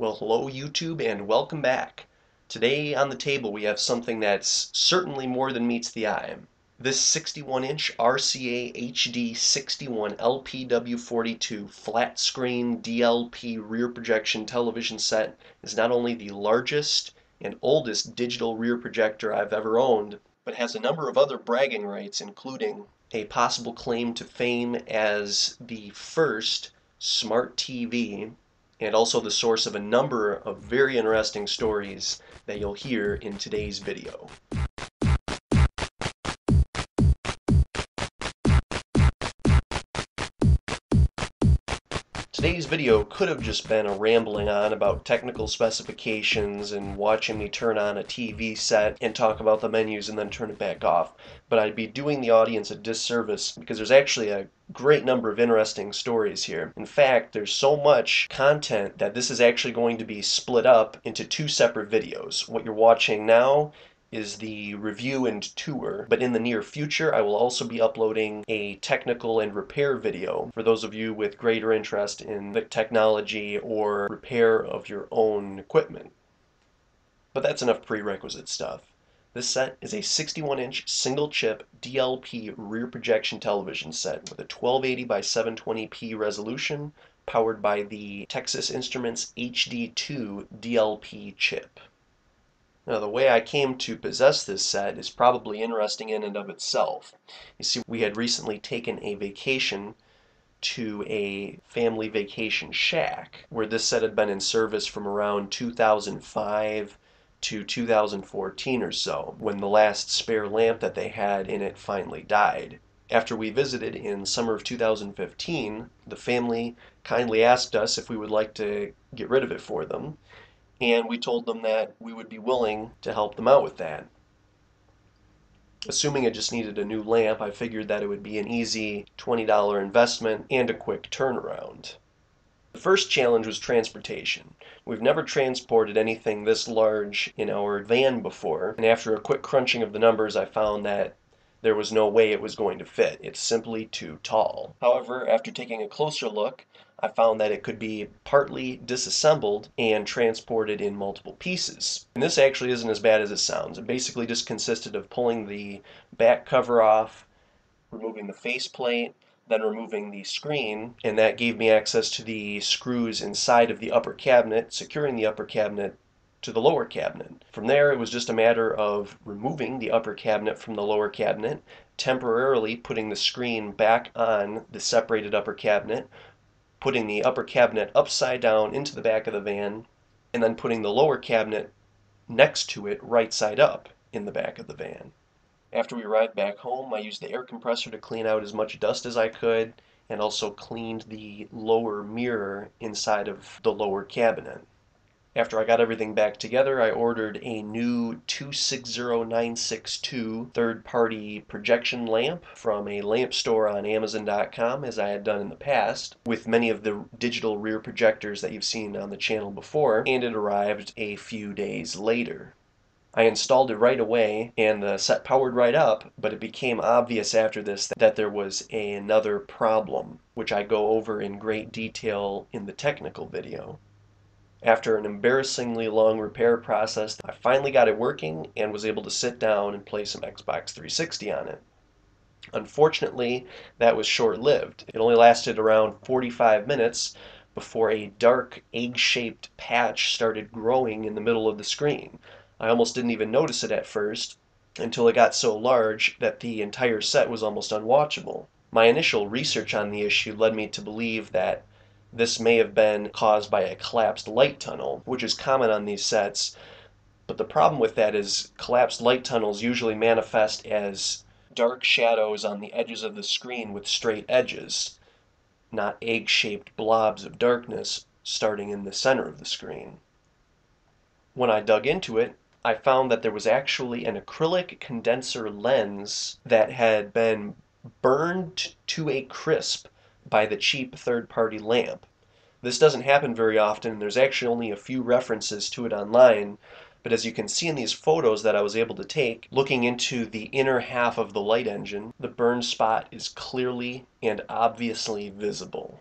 Well, hello YouTube and welcome back. Today on the table we have something that's certainly more than meets the eye. This 61-inch RCA HD 61 LPW42 flat screen DLP rear projection television set is not only the largest and oldest digital rear projector I've ever owned, but has a number of other bragging rights including a possible claim to fame as the first smart TV and also the source of a number of very interesting stories that you'll hear in today's video. Today's video could have just been a rambling on about technical specifications and watching me turn on a TV set and talk about the menus and then turn it back off, but I'd be doing the audience a disservice because there's actually a great number of interesting stories here. In fact, there's so much content that this is actually going to be split up into two separate videos. What you're watching now is the review and tour, but in the near future I will also be uploading a technical and repair video for those of you with greater interest in the technology or repair of your own equipment. But that's enough prerequisite stuff. This set is a 61-inch single-chip DLP rear projection television set with a 1280 by 720p resolution powered by the Texas Instruments HD2 DLP chip. Now, the way I came to possess this set is probably interesting in and of itself. You see, we had recently taken a vacation to a family vacation shack where this set had been in service from around 2005 to 2014 or so, when the last spare lamp that they had in it finally died. After we visited in summer of 2015, the family kindly asked us if we would like to get rid of it for them, and we told them that we would be willing to help them out with that. Assuming it just needed a new lamp, I figured that it would be an easy $20 investment and a quick turnaround. The first challenge was transportation. We've never transported anything this large in our van before, and after a quick crunching of the numbers, I found that there was no way it was going to fit. It's simply too tall. However, after taking a closer look, I found that it could be partly disassembled and transported in multiple pieces. And this actually isn't as bad as it sounds. It basically just consisted of pulling the back cover off, removing the faceplate, then removing the screen, and that gave me access to the screws inside of the upper cabinet, securing the upper cabinet to the lower cabinet. From there, it was just a matter of removing the upper cabinet from the lower cabinet, temporarily putting the screen back on the separated upper cabinet, putting the upper cabinet upside down into the back of the van, and then putting the lower cabinet next to it right side up in the back of the van. After we arrived back home, I used the air compressor to clean out as much dust as I could and also cleaned the lower mirror inside of the lower cabinet. After I got everything back together, I ordered a new 260962 third-party projection lamp from a lamp store on Amazon.com, as I had done in the past, with many of the digital rear projectors that you've seen on the channel before, and it arrived a few days later. I installed it right away and the set powered right up, but it became obvious after this that there was another problem, which I go over in great detail in the technical video. After an embarrassingly long repair process, I finally got it working and was able to sit down and play some Xbox 360 on it. Unfortunately, that was short-lived. It only lasted around 45 minutes before a dark egg-shaped patch started growing in the middle of the screen. I almost didn't even notice it at first until it got so large that the entire set was almost unwatchable. My initial research on the issue led me to believe that this may have been caused by a collapsed light tunnel, which is common on these sets, but the problem with that is collapsed light tunnels usually manifest as dark shadows on the edges of the screen with straight edges, not egg-shaped blobs of darkness starting in the center of the screen. When I dug into it, I found that there was actually an acrylic condenser lens that had been burned to a crisp by the cheap third-party lamp. This doesn't happen very often, and there's actually only a few references to it online, but as you can see in these photos that I was able to take, looking into the inner half of the light engine, the burn spot is clearly and obviously visible.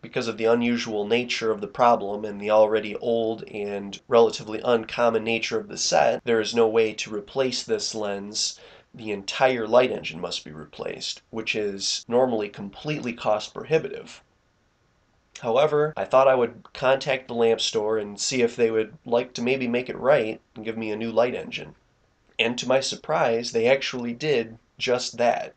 Because of the unusual nature of the problem and the already old and relatively uncommon nature of the set, there is no way to replace this lens the entire light engine must be replaced, which is normally completely cost prohibitive. However, I thought I would contact the lamp store and see if they would like to maybe make it right and give me a new light engine. And to my surprise, they actually did just that.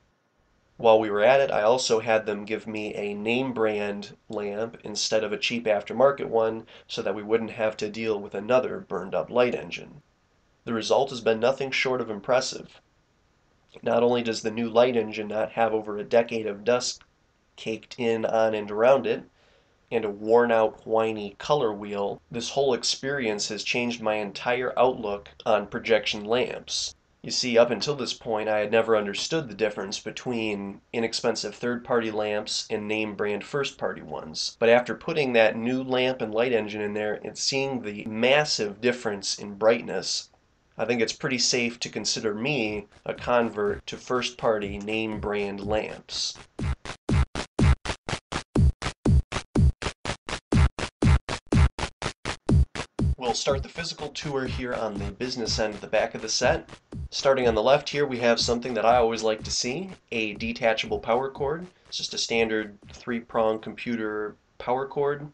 While we were at it, I also had them give me a name brand lamp instead of a cheap aftermarket one so that we wouldn't have to deal with another burned up light engine. The result has been nothing short of impressive. Not only does the new light engine not have over a decade of dust caked in on and around it, and a worn out, whiny color wheel, this whole experience has changed my entire outlook on projection lamps. You see, up until this point, I had never understood the difference between inexpensive third party lamps and name brand first party ones. But after putting that new lamp and light engine in there and seeing the massive difference in brightness, I think it's pretty safe to consider me a convert to first party name brand lamps. We'll start the physical tour here on the business end of the back of the set. Starting on the left here, we have something that I always like to see, a detachable power cord. It's just a standard three-prong computer power cord.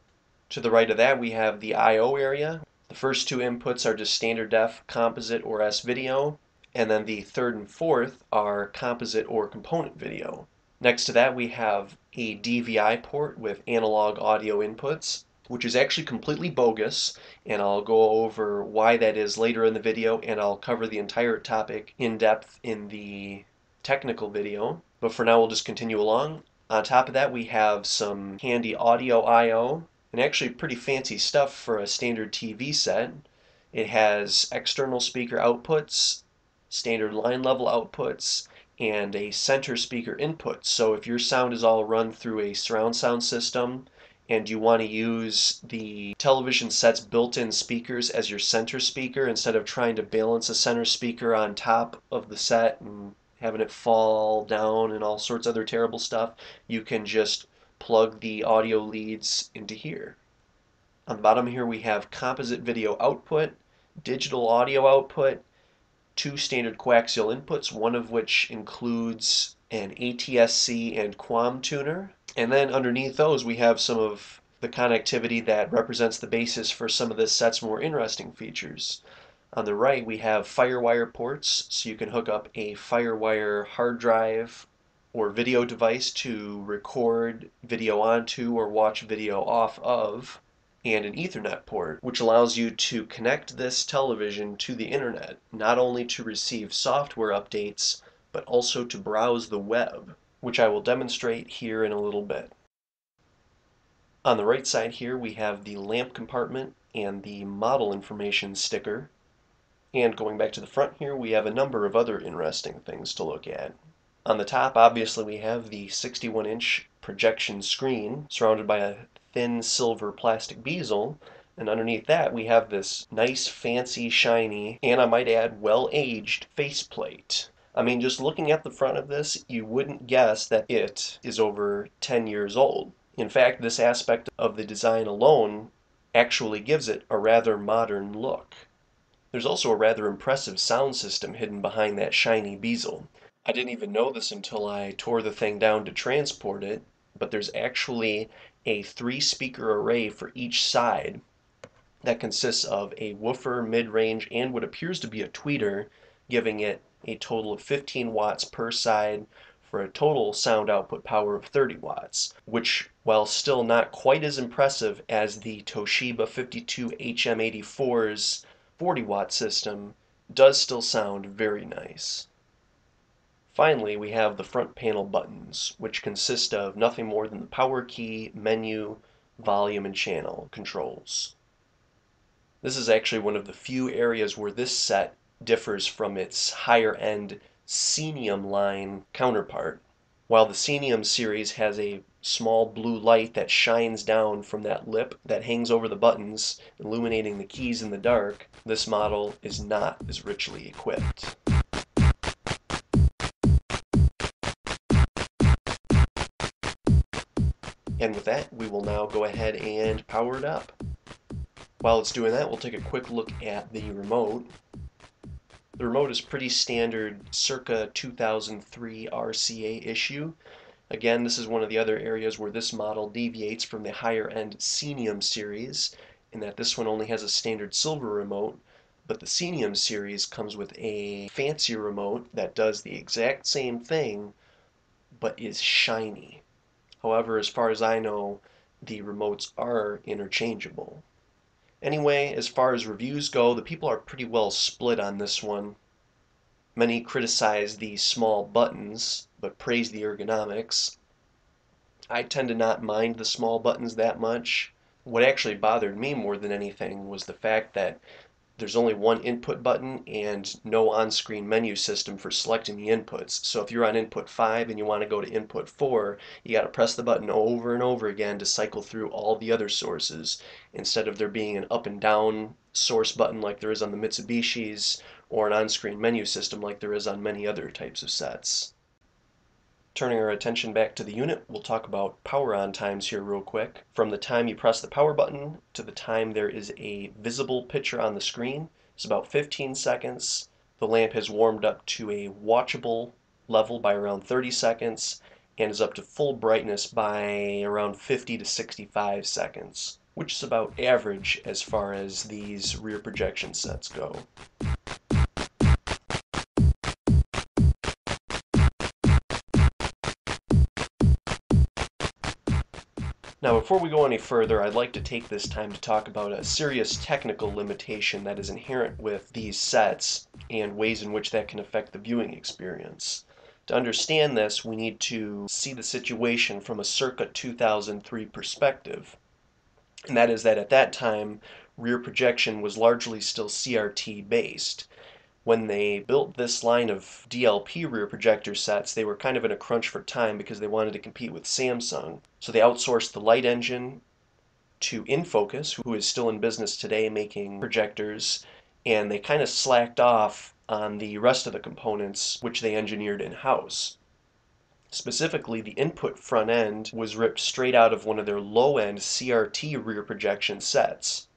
To the right of that, we have the I.O. area, the first two inputs are just standard def, composite, or S-video, and then the third and fourth are composite or component video. Next to that we have a DVI port with analog audio inputs, which is actually completely bogus, and I'll go over why that is later in the video, and I'll cover the entire topic in depth in the technical video. But for now, we'll just continue along. On top of that, we have some handy audio I.O and actually pretty fancy stuff for a standard TV set. It has external speaker outputs, standard line level outputs, and a center speaker input. So if your sound is all run through a surround sound system and you want to use the television set's built-in speakers as your center speaker instead of trying to balance a center speaker on top of the set and having it fall down and all sorts of other terrible stuff, you can just plug the audio leads into here. On the bottom here we have composite video output, digital audio output, two standard coaxial inputs, one of which includes an ATSC and QAM tuner. And then underneath those we have some of the connectivity that represents the basis for some of this set's more interesting features. On the right we have FireWire ports, so you can hook up a FireWire hard drive or video device to record video onto or watch video off of, and an Ethernet port, which allows you to connect this television to the internet, not only to receive software updates, but also to browse the web, which I will demonstrate here in a little bit. On the right side here we have the lamp compartment and the model information sticker. And going back to the front here, we have a number of other interesting things to look at. On the top, obviously, we have the 61 inch projection screen surrounded by a thin silver plastic bezel. And underneath that, we have this nice, fancy, shiny, and I might add, well aged faceplate. I mean, just looking at the front of this, you wouldn't guess that it is over 10 years old. In fact, this aspect of the design alone actually gives it a rather modern look. There's also a rather impressive sound system hidden behind that shiny bezel. I didn't even know this until I tore the thing down to transport it, but there's actually a three speaker array for each side that consists of a woofer, mid-range, and what appears to be a tweeter, giving it a total of 15 watts per side for a total sound output power of 30 watts, which, while still not quite as impressive as the Toshiba 52HM84's 40 watt system, does still sound very nice. Finally, we have the front panel buttons, which consist of nothing more than the power key, menu, volume, and channel controls. This is actually one of the few areas where this set differs from its higher end Scenium line counterpart. While the Scenium series has a small blue light that shines down from that lip that hangs over the buttons, illuminating the keys in the dark, this model is not as richly equipped. And with that, we will now go ahead and power it up. While it's doing that, we'll take a quick look at the remote. The remote is pretty standard circa 2003 RCA issue. Again, this is one of the other areas where this model deviates from the higher end Scenium series in that this one only has a standard silver remote, but the Scenium series comes with a fancy remote that does the exact same thing but is shiny. However, as far as I know, the remotes are interchangeable. Anyway, as far as reviews go, the people are pretty well split on this one. Many criticize the small buttons, but praise the ergonomics. I tend to not mind the small buttons that much. What actually bothered me more than anything was the fact that there's only one input button and no on-screen menu system for selecting the inputs. So if you're on input 5 and you want to go to input 4, you got to press the button over and over again to cycle through all the other sources instead of there being an up and down source button like there is on the Mitsubishis or an on-screen menu system like there is on many other types of sets. Turning our attention back to the unit, we'll talk about power on times here real quick. From the time you press the power button to the time there is a visible picture on the screen is about 15 seconds. The lamp has warmed up to a watchable level by around 30 seconds and is up to full brightness by around 50 to 65 seconds, which is about average as far as these rear projection sets go. Now before we go any further, I'd like to take this time to talk about a serious technical limitation that is inherent with these sets and ways in which that can affect the viewing experience. To understand this, we need to see the situation from a circa 2003 perspective. And that is that at that time, rear projection was largely still CRT based when they built this line of DLP rear projector sets, they were kind of in a crunch for time because they wanted to compete with Samsung. So they outsourced the light engine to Infocus, who is still in business today making projectors, and they kind of slacked off on the rest of the components which they engineered in-house. Specifically, the input front end was ripped straight out of one of their low-end CRT rear projection sets.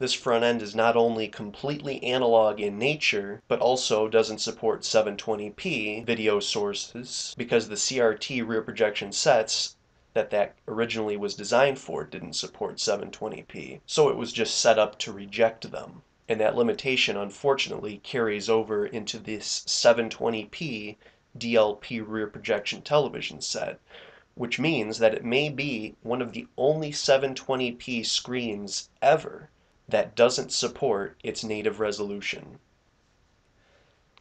This front end is not only completely analog in nature, but also doesn't support 720p video sources because the CRT rear projection sets that that originally was designed for didn't support 720p. So it was just set up to reject them. And that limitation unfortunately carries over into this 720p DLP rear projection television set, which means that it may be one of the only 720p screens ever that doesn't support its native resolution.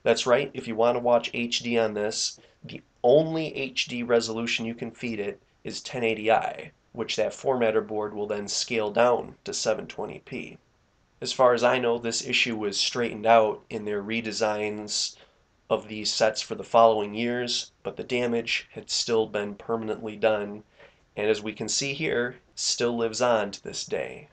That's right, if you want to watch HD on this, the only HD resolution you can feed it is 1080i, which that formatter board will then scale down to 720p. As far as I know, this issue was straightened out in their redesigns of these sets for the following years, but the damage had still been permanently done, and as we can see here, still lives on to this day.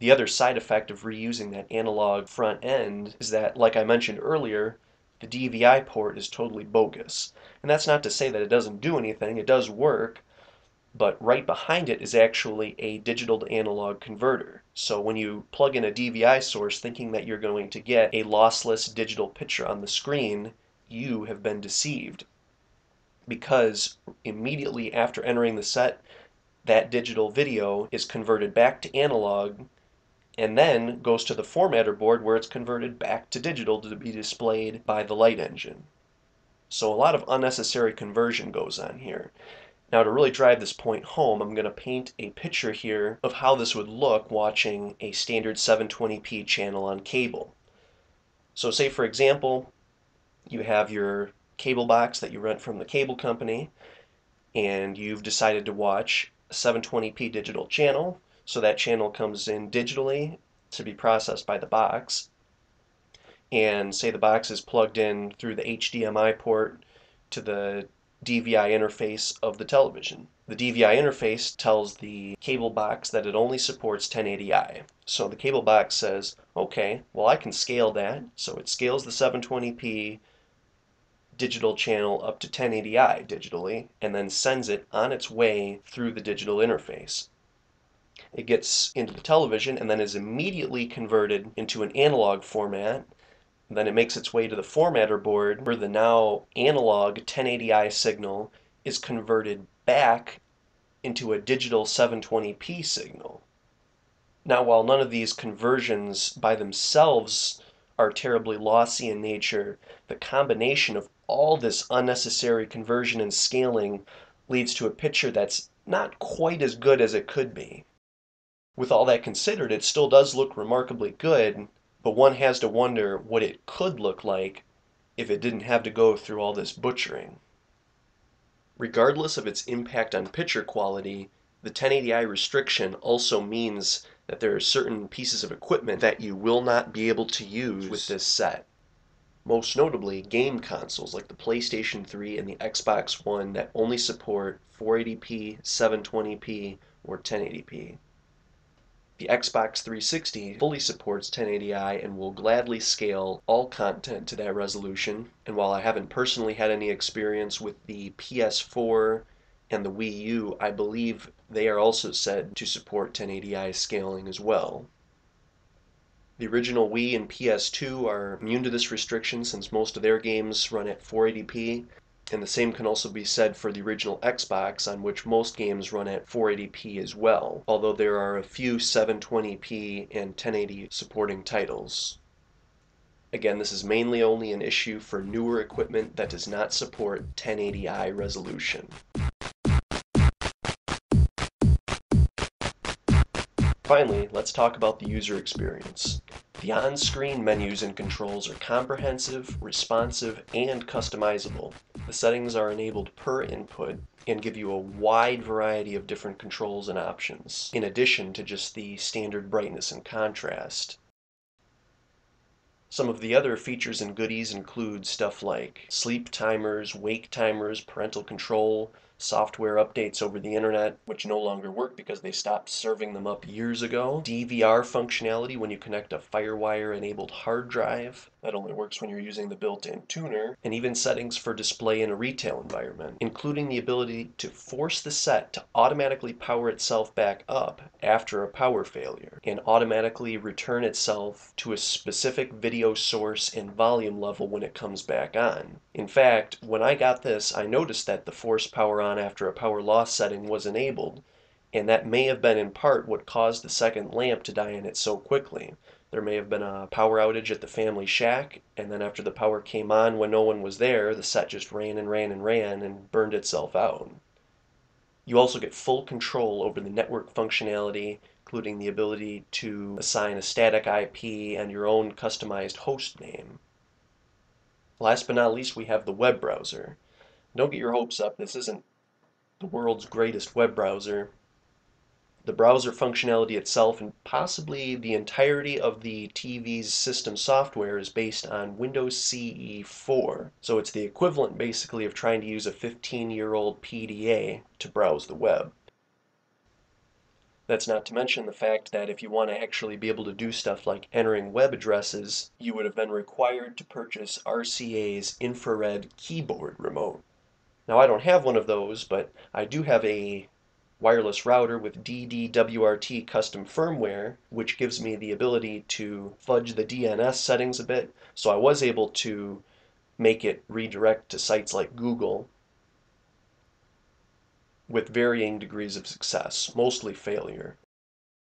The other side effect of reusing that analog front end is that, like I mentioned earlier, the DVI port is totally bogus. And that's not to say that it doesn't do anything, it does work, but right behind it is actually a digital to analog converter. So when you plug in a DVI source thinking that you're going to get a lossless digital picture on the screen, you have been deceived. Because immediately after entering the set, that digital video is converted back to analog and then goes to the formatter board where it's converted back to digital to be displayed by the light engine. So a lot of unnecessary conversion goes on here. Now to really drive this point home, I'm going to paint a picture here of how this would look watching a standard 720p channel on cable. So say for example, you have your cable box that you rent from the cable company, and you've decided to watch a 720p digital channel so that channel comes in digitally to be processed by the box. And say the box is plugged in through the HDMI port to the DVI interface of the television. The DVI interface tells the cable box that it only supports 1080i. So the cable box says, okay, well I can scale that. So it scales the 720p digital channel up to 1080i digitally and then sends it on its way through the digital interface. It gets into the television and then is immediately converted into an analog format. Then it makes its way to the formatter board where the now analog 1080i signal is converted back into a digital 720p signal. Now, while none of these conversions by themselves are terribly lossy in nature, the combination of all this unnecessary conversion and scaling leads to a picture that's not quite as good as it could be. With all that considered, it still does look remarkably good, but one has to wonder what it could look like if it didn't have to go through all this butchering. Regardless of its impact on picture quality, the 1080i restriction also means that there are certain pieces of equipment that you will not be able to use with this set. Most notably, game consoles like the PlayStation 3 and the Xbox One that only support 480p, 720p, or 1080p. The Xbox 360 fully supports 1080i and will gladly scale all content to that resolution. And while I haven't personally had any experience with the PS4 and the Wii U, I believe they are also said to support 1080i scaling as well. The original Wii and PS2 are immune to this restriction since most of their games run at 480p, and the same can also be said for the original Xbox, on which most games run at 480p as well, although there are a few 720p and 1080 supporting titles. Again, this is mainly only an issue for newer equipment that does not support 1080i resolution. Finally, let's talk about the user experience. The on-screen menus and controls are comprehensive, responsive, and customizable. The settings are enabled per input and give you a wide variety of different controls and options, in addition to just the standard brightness and contrast. Some of the other features and goodies include stuff like sleep timers, wake timers, parental control, software updates over the internet, which no longer work because they stopped serving them up years ago, DVR functionality when you connect a Firewire enabled hard drive, that only works when you're using the built-in tuner, and even settings for display in a retail environment, including the ability to force the set to automatically power itself back up after a power failure, and automatically return itself to a specific video source and volume level when it comes back on. In fact, when I got this, I noticed that the force power on after a power loss setting was enabled, and that may have been in part what caused the second lamp to die in it so quickly. There may have been a power outage at the family shack, and then after the power came on when no one was there, the set just ran and ran and ran and burned itself out. You also get full control over the network functionality, including the ability to assign a static IP and your own customized host name. Last but not least, we have the web browser. Don't get your hopes up, this isn't the world's greatest web browser the browser functionality itself and possibly the entirety of the TV's system software is based on Windows CE 4. So it's the equivalent basically of trying to use a 15 year old PDA to browse the web. That's not to mention the fact that if you want to actually be able to do stuff like entering web addresses, you would have been required to purchase RCA's infrared keyboard remote. Now I don't have one of those, but I do have a wireless router with DDWRT custom firmware, which gives me the ability to fudge the DNS settings a bit. So I was able to make it redirect to sites like Google with varying degrees of success, mostly failure,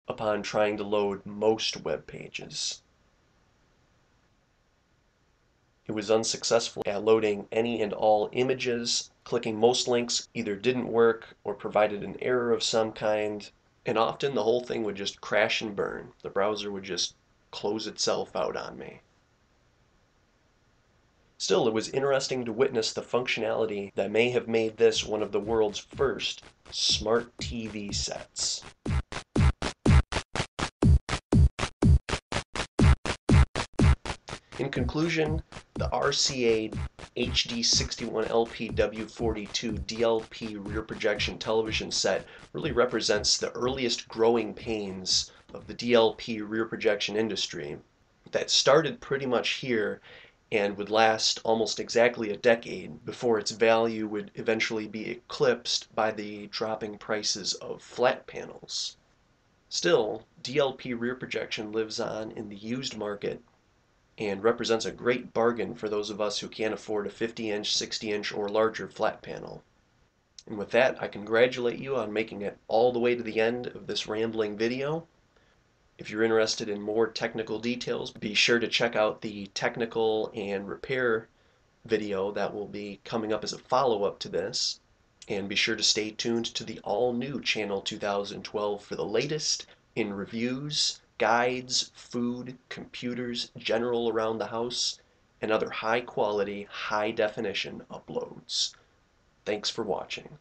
upon trying to load most web pages. It was unsuccessful at loading any and all images, Clicking most links either didn't work or provided an error of some kind, and often the whole thing would just crash and burn. The browser would just close itself out on me. Still, it was interesting to witness the functionality that may have made this one of the world's first smart TV sets. In conclusion, the RCA HD61LPW42 DLP rear projection television set really represents the earliest growing pains of the DLP rear projection industry that started pretty much here and would last almost exactly a decade before its value would eventually be eclipsed by the dropping prices of flat panels. Still, DLP rear projection lives on in the used market and represents a great bargain for those of us who can't afford a 50 inch, 60 inch, or larger flat panel. And with that, I congratulate you on making it all the way to the end of this rambling video. If you're interested in more technical details, be sure to check out the technical and repair video that will be coming up as a follow-up to this. And be sure to stay tuned to the all-new Channel 2012 for the latest in reviews, guides, food, computers, general around the house, and other high-quality, high-definition uploads. Thanks for watching.